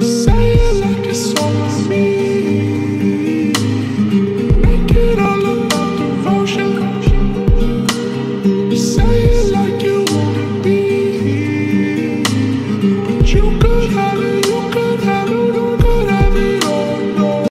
So